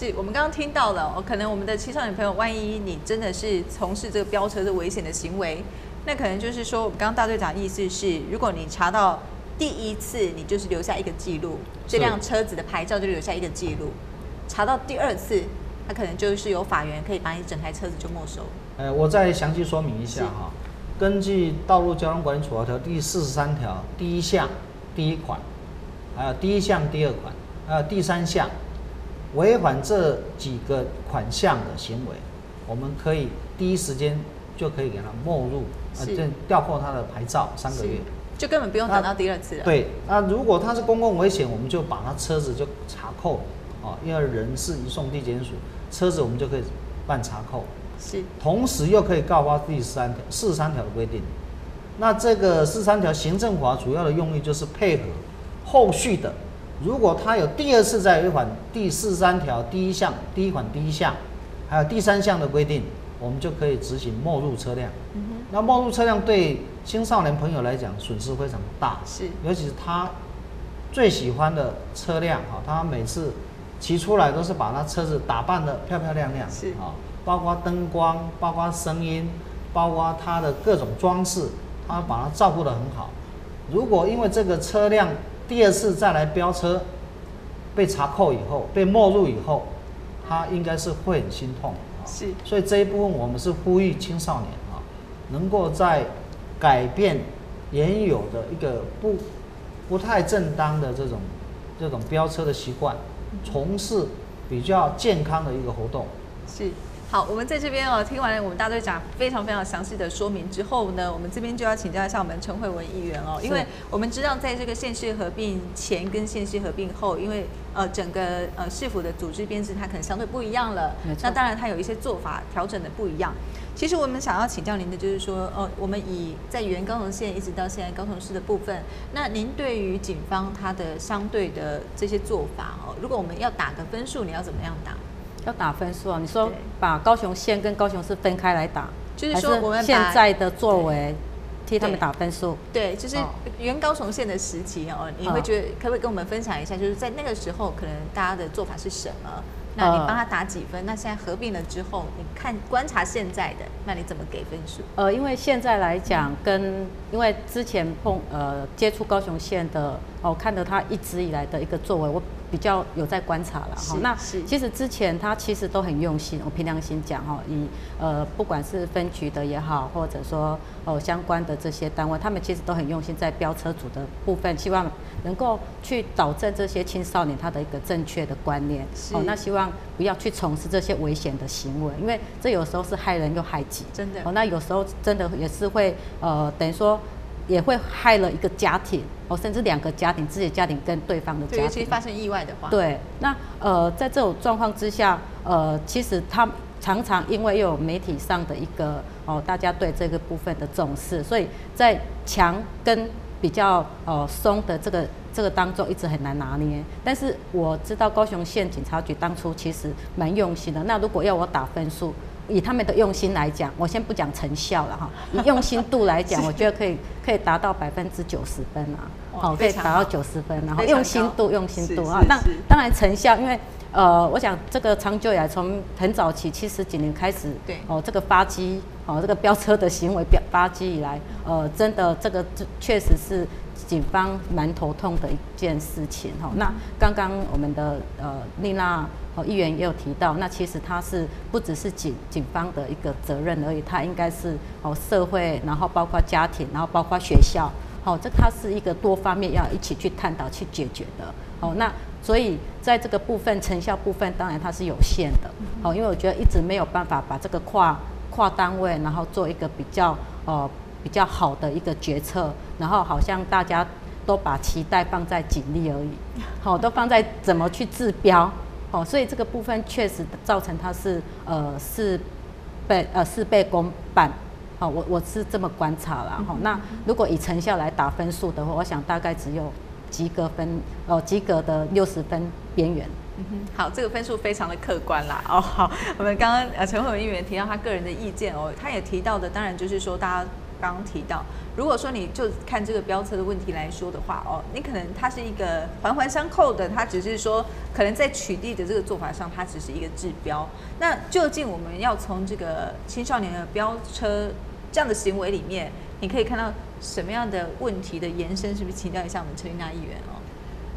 是我们刚刚听到了，哦，可能我们的青少年朋友，万一你真的是从事这个飙车的危险的行为，那可能就是说，我们刚刚大队长意思是，如果你查到第一次，你就是留下一个记录，这辆车子的牌照就留下一个记录，查到第二次，他可能就是有法源可以把你整台车子就没收。呃，我再详细说明一下哈，根据《道路交通管理处罚条》第四十三条第一项第一款，还有第一项第二款，还有第三项。违反这几个款项的行为，我们可以第一时间就可以给他没入，呃，就调扣他的牌照三个月，就根本不用等到第二次了。对，那如果他是公共危险，我们就把他车子就查扣，哦，因为人是移送地检署，车子我们就可以办查扣，是，同时又可以告发第三条四十三条的规定。那这个四十三条行政法主要的用意就是配合后续的。如果他有第二次再违反第四十三条第一项第一款第一项，还有第三项的规定，我们就可以执行没入车辆。那没入车辆对青少年朋友来讲损失非常大，是，尤其是他最喜欢的车辆哈，他每次骑出来都是把他车子打扮的漂漂亮亮，是啊，包括灯光，包括声音，包括它的各种装饰，他把它照顾得很好。如果因为这个车辆，第二次再来飙车，被查扣以后，被没入以后，他应该是会很心痛。是，所以这一部分我们是呼吁青少年啊，能够在改变原有的一个不不太正当的这种这种飙车的习惯，从事比较健康的一个活动。是。好，我们在这边哦，听完了我们大队长非常非常详细的说明之后呢，我们这边就要请教一下我们陈慧文议员哦，因为我们知道在这个县市合并前跟县市合并后，因为呃整个呃市府的组织编制它可能相对不一样了，那当然它有一些做法调整的不一样。其实我们想要请教您的就是说，呃，我们以在原高雄县一直到现在高雄市的部分，那您对于警方它的相对的这些做法哦，如果我们要打个分数，你要怎么样打？要打分数啊！你说把高雄县跟高雄市分开来打，就是说我们现在的作为替他们打分数。对，就是原高雄县的时期哦，你会觉得可不可以跟我们分享一下？就是在那个时候，可能大家的做法是什么？那你帮他打几分？那现在合并了之后，你看观察现在的，那你怎么给分数？呃，因为现在来讲，跟因为之前碰呃接触高雄县的哦，看到他一直以来的一个作为，我。比较有在观察了哈，那其实之前他其实都很用心，我凭良心讲哈，以呃不管是分局的也好，或者说哦相关的这些单位，他们其实都很用心在飙车主的部分，希望能够去导正这些青少年他的一个正确的观念，哦，那希望不要去从事这些危险的行为，因为这有时候是害人又害己，真的哦，那有时候真的也是会呃等于说。也会害了一个家庭哦，甚至两个家庭，自己的家庭跟对方的家庭。尤其发生意外的话。对，那呃，在这种状况之下，呃，其实他常常因为又有媒体上的一个哦，大家对这个部分的重视，所以在强跟比较呃松的这个这个当中一直很难拿捏。但是我知道高雄县警察局当初其实蛮用心的。那如果要我打分数？以他们的用心来讲，我先不讲成效了哈。以用心度来讲，我觉得可以可以达到百分之九十分啊，好，可以达到九十分。然后用心度，用心度啊。那当然成效，因为呃，我想这个长久以来，从很早期七十几年开始，对哦，这个发机哦，这个飙车的行为飙发机以来，呃，真的这个确实是。警方蛮头痛的一件事情哈，那刚刚我们的呃丽娜和议员也有提到，那其实它是不只是警警方的一个责任而已，它应该是哦社会，然后包括家庭，然后包括学校，好，这它是一个多方面要一起去探讨去解决的，好，那所以在这个部分成效部分，当然它是有限的，好，因为我觉得一直没有办法把这个跨跨单位，然后做一个比较呃。比较好的一个决策，然后好像大家都把期待放在警力而已，好，都放在怎么去治标，好，所以这个部分确实造成它是呃事倍呃事倍功半，好，我我是这么观察啦哈。那如果以成效来打分数的话，我想大概只有及格分哦，及格的六十分边缘。好，这个分数非常的客观啦。哦，好，我们刚刚呃陈慧文议员提到他个人的意见哦，他也提到的，当然就是说大家。刚刚提到，如果说你就看这个飙车的问题来说的话，哦，你可能它是一个环环相扣的，它只是说可能在取缔的这个做法上，它只是一个治标。那究竟我们要从这个青少年的飙车这样的行为里面，你可以看到什么样的问题的延伸？是不是请教一下我们陈丽娜议员哦？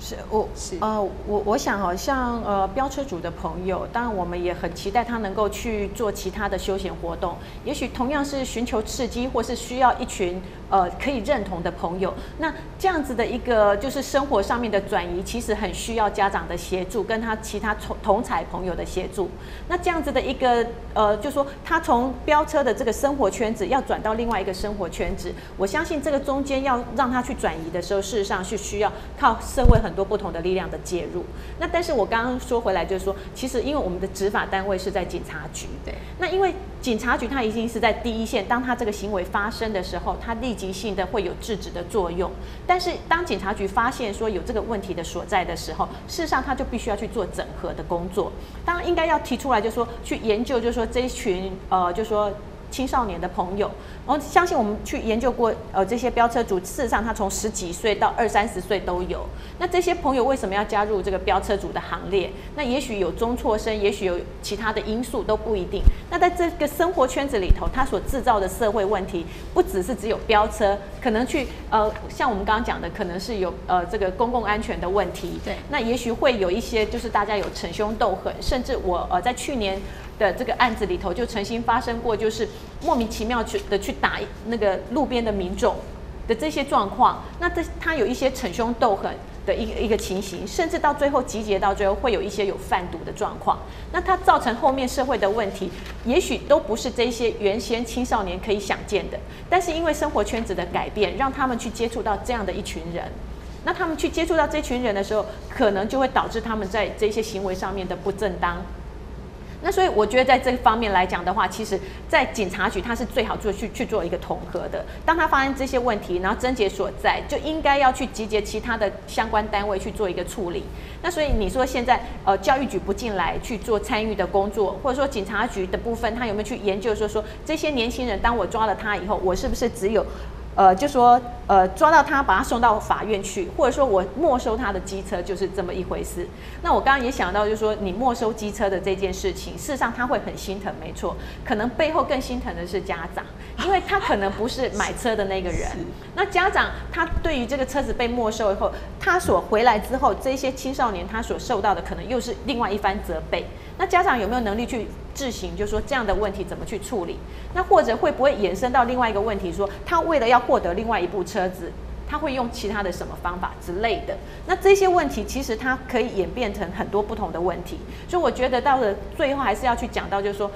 是我是呃，我我想好像呃飙车主的朋友，当然我们也很期待他能够去做其他的休闲活动，也许同样是寻求刺激，或是需要一群呃可以认同的朋友。那这样子的一个就是生活上面的转移，其实很需要家长的协助，跟他其他同同才朋友的协助。那这样子的一个呃，就说他从飙车的这个生活圈子要转到另外一个生活圈子，我相信这个中间要让他去转移的时候，事实上是需要靠社会很多不同的力量的介入。那但是我刚刚说回来就是说，其实因为我们的执法单位是在警察局，对，那因为警察局它已经是在第一线，当他这个行为发生的时候，它立即性的会有制止的作用。但是当警察局发现说有这个问题的所在的时候，事实上他就必须要去做整合的工作。当然应该要提出来，就是说去研究，就是说这一群呃，就是说。青少年的朋友，然后相信我们去研究过，呃，这些飙车族，事实上他从十几岁到二三十岁都有。那这些朋友为什么要加入这个飙车族的行列？那也许有中辍生，也许有其他的因素，都不一定。那在这个生活圈子里头，他所制造的社会问题，不只是只有飙车，可能去呃，像我们刚刚讲的，可能是有呃这个公共安全的问题。对那也许会有一些就是大家有逞凶斗狠，甚至我呃在去年的这个案子里头就曾经发生过，就是莫名其妙去的去打那个路边的民众的这些状况。那这他有一些逞凶斗狠的一个一个情形，甚至到最后集结到最后会有一些有贩毒的状况。那他造成后面社会的问题，也许都不是这些原先青少年可以想见的。但是因为生活圈子的改变，让他们去接触到这样的一群人。那他们去接触到这群人的时候，可能就会导致他们在这些行为上面的不正当。那所以我觉得在这方面来讲的话，其实，在警察局它是最好做去去做一个统合的。当他发现这些问题，然后症结所在，就应该要去集结其他的相关单位去做一个处理。那所以你说现在呃教育局不进来去做参与的工作，或者说警察局的部分，他有没有去研究说说这些年轻人，当我抓了他以后，我是不是只有呃，就说呃，抓到他，把他送到法院去，或者说我没收他的机车，就是这么一回事。那我刚刚也想到，就是说你没收机车的这件事情，事实上他会很心疼，没错。可能背后更心疼的是家长，因为他可能不是买车的那个人。那家长他对于这个车子被没收以后，他所回来之后，这些青少年他所受到的可能又是另外一番责备。那家长有没有能力去自行，就说这样的问题怎么去处理？那或者会不会延伸到另外一个问题，说他为了要获得另外一部车子，他会用其他的什么方法之类的？那这些问题其实它可以演变成很多不同的问题。所以我觉得到了最后还是要去讲到，就是说。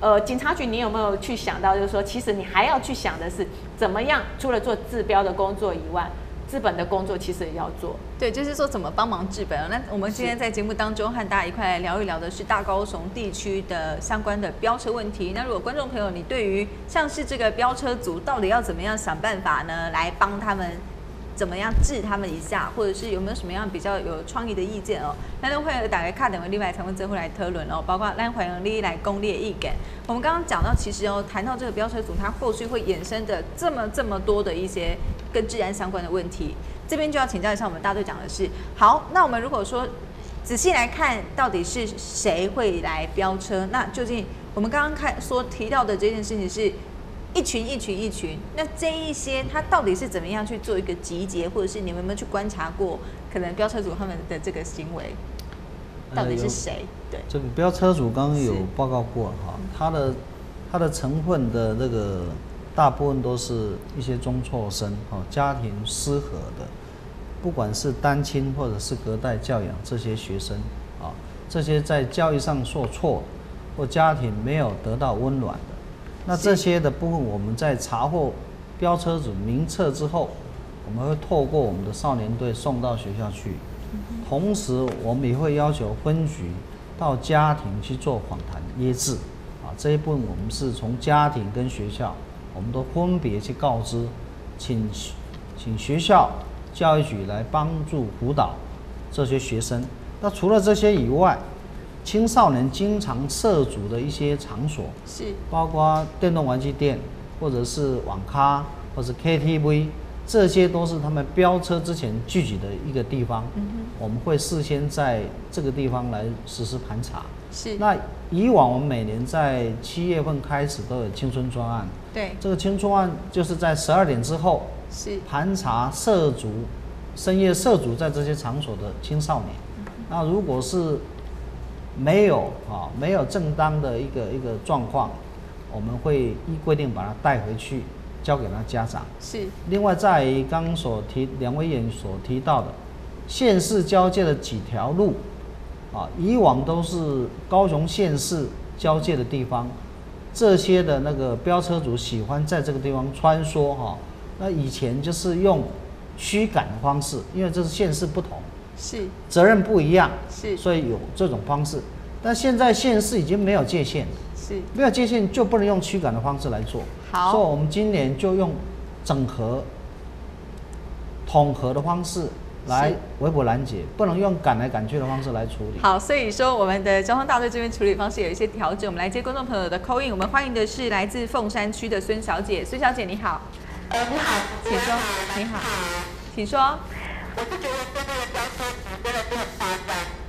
呃，警察局，你有没有去想到，就是说，其实你还要去想的是，怎么样？除了做治标的工作以外，资本的工作其实也要做。对，就是说怎么帮忙治本啊？那我们今天在节目当中和大家一块来聊一聊的是大高雄地区的相关的飙车问题。那如果观众朋友你对于像是这个飙车族到底要怎么样想办法呢，来帮他们怎么样治他们一下，或者是有没有什么样比较有创意的意见哦？那都会打开卡等另外参问者会来讨论哦，包括咱欢迎你来攻略意见。我们刚刚讲到，其实哦，谈到这个飙车族，它后续会衍生的这么这么多的一些跟治安相关的问题，这边就要请教一下我们大队长的是，好，那我们如果说仔细来看，到底是谁会来飙车？那究竟我们刚刚看说提到的这件事情是一群一群一群，那这一些他到底是怎么样去做一个集结，或者是你们有没有去观察过，可能飙车主他们的这个行为到底是谁？对，这个飙车主刚刚有报告过哈，他的他的成分的那个大部分都是一些中辍生哈，家庭失和的，不管是单亲或者是隔代教养这些学生啊，这些在教育上受挫或家庭没有得到温暖的，那这些的部分我们在查获飙车主名册之后，我们会透过我们的少年队送到学校去。同时，我们也会要求分局到家庭去做访谈约制，啊，这一部分我们是从家庭跟学校，我们都分别去告知，请请学校教育局来帮助辅导这些学生。那除了这些以外，青少年经常涉足的一些场所，是。包括电动玩具店、或者是网咖，或是 KTV，这些都是他们飙车之前聚集的一个地方。我们会事先在这个地方来实施盘查。是，那以往我们每年在七月份开始都有青春专案，对，这个青春案就是在十二点之后是，盘查涉足深夜涉足在这些场所的青少年。那如果是没有啊没有正当的一个一个状况，我们会依规定把他带回去，交给他家长。是，另外，在于刚刚所提两位议员所提到的县市交界的几条路，啊，以往都是高雄县市交界的地方，这些的那个飙车族喜欢在这个地方穿梭哈、那以前就是用驱赶的方式，因为这是县市不同，是，责任不一样，是，所以有这种方式。但现在现实已经没有界限，是，没有界限就不能用驱赶的方式来做。好所以我们今年就用整合、统合的方式来围捕拦截，不能用赶来赶去的方式来处理。好，所以说我们的交通大队这边处理方式有一些调整。我们来接观众朋友的 call in，我们欢迎的是来自凤山区的孙小姐。孙小姐你好，呃，你好，请说。你好，请说。我是觉得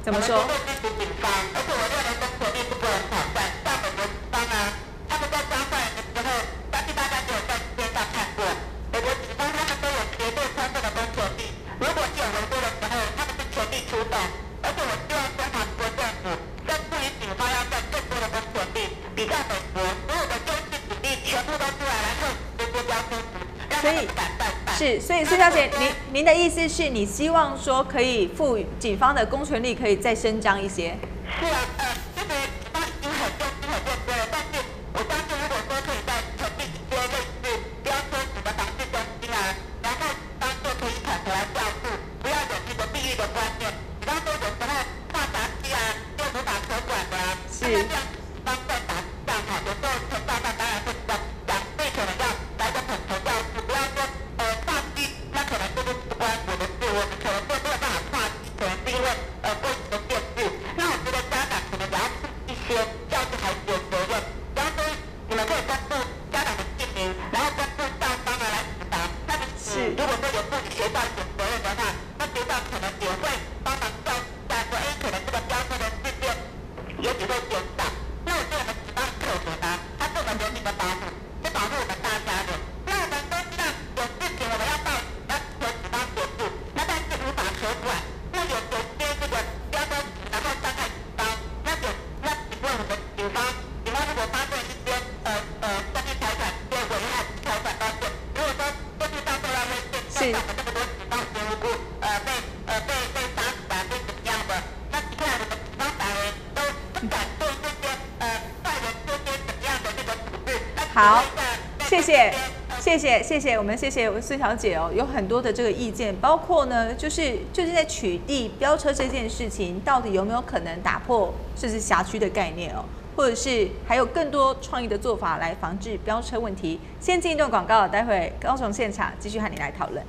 怎么说，而且我认为公权力是不能挑战。像美国警方啊，他们在抓坏人的时候，相信大家都在新闻上看过，美国警方他们都有绝对充分的公权力。如果有人多的时候，他们是全力出动。而且我希望中华民国政府更赋予警方要更多的公权力，比较美国所有的军事警力全部都出来来克服这些飙车族，让他所以们不敢犯法。是，所以孙小姐，您您的意思是你希望说可以赋予警方的公权力可以再伸张一些？是啊，我，们可能就没有办法跨机，可能是因为呃规矩的限制。那我觉得家长可能也要负一些教育孩子的责任，比方说你们可以公布家长的姓名，然后公布校方啊来指导。那你是如果说有负学校一责任的话，那学校可能也会帮忙教育一下说，哎，可能这个飙车的事件也许会减少。那我觉得我们警方很可怜啊，他是我们人民的好谢谢，谢谢，谢谢，我们谢谢孙小姐哦，有很多的这个意见，包括呢，就是就是在取缔飙车这件事情，到底有没有可能打破甚至辖区的概念哦，或者是还有更多创意的做法来防治飙车问题？先进一段广告，待会高雄现场继续和你来讨论。